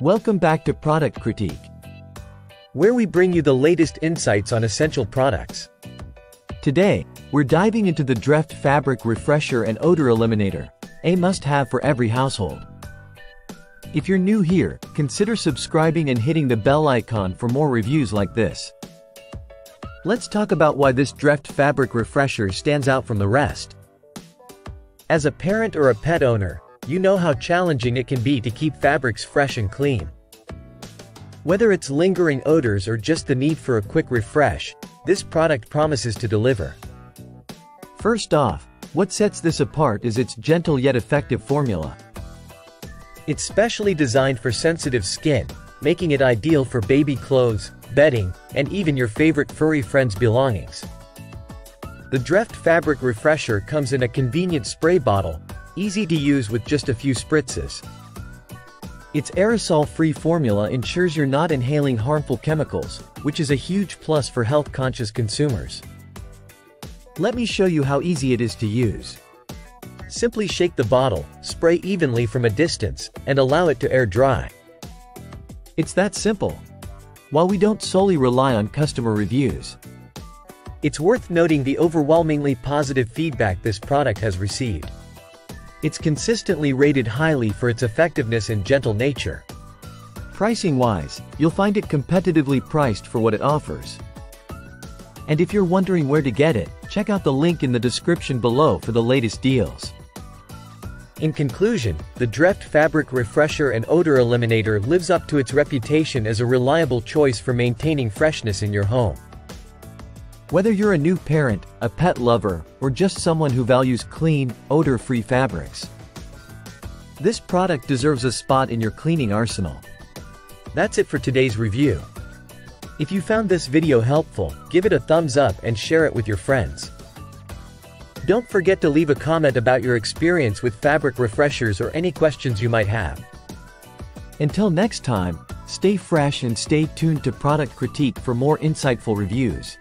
Welcome back to Product Critique, where we bring you the latest insights on essential products. Today, we're diving into the Dreft Fabric Refresher and Odor Eliminator, a must-have for every household. If you're new here, consider subscribing and hitting the bell icon for more reviews like this. Let's talk about why this Dreft Fabric Refresher stands out from the rest. As a parent or a pet owner, you know how challenging it can be to keep fabrics fresh and clean. Whether it's lingering odors or just the need for a quick refresh, this product promises to deliver. First off, what sets this apart is its gentle yet effective formula. It's specially designed for sensitive skin, making it ideal for baby clothes, bedding, and even your favorite furry friend's belongings. The Dreft Fabric Refresher comes in a convenient spray bottle, easy to use with just a few spritzes. Its aerosol-free formula ensures you're not inhaling harmful chemicals, which is a huge plus for health-conscious consumers. Let me show you how easy it is to use. Simply shake the bottle, spray evenly from a distance, and allow it to air dry. It's that simple. While we don't solely rely on customer reviews, it's worth noting the overwhelmingly positive feedback this product has received. It's consistently rated highly for its effectiveness and gentle nature. Pricing-wise, you'll find it competitively priced for what it offers. And if you're wondering where to get it, check out the link in the description below for the latest deals. In conclusion, the Dreft Fabric Refresher and Odor Eliminator lives up to its reputation as a reliable choice for maintaining freshness in your home. Whether you're a new parent, a pet lover, or just someone who values clean, odor-free fabrics, this product deserves a spot in your cleaning arsenal. That's it for today's review. If you found this video helpful, give it a thumbs up and share it with your friends. Don't forget to leave a comment about your experience with fabric refreshers or any questions you might have. Until next time, stay fresh and stay tuned to Product Critique for more insightful reviews.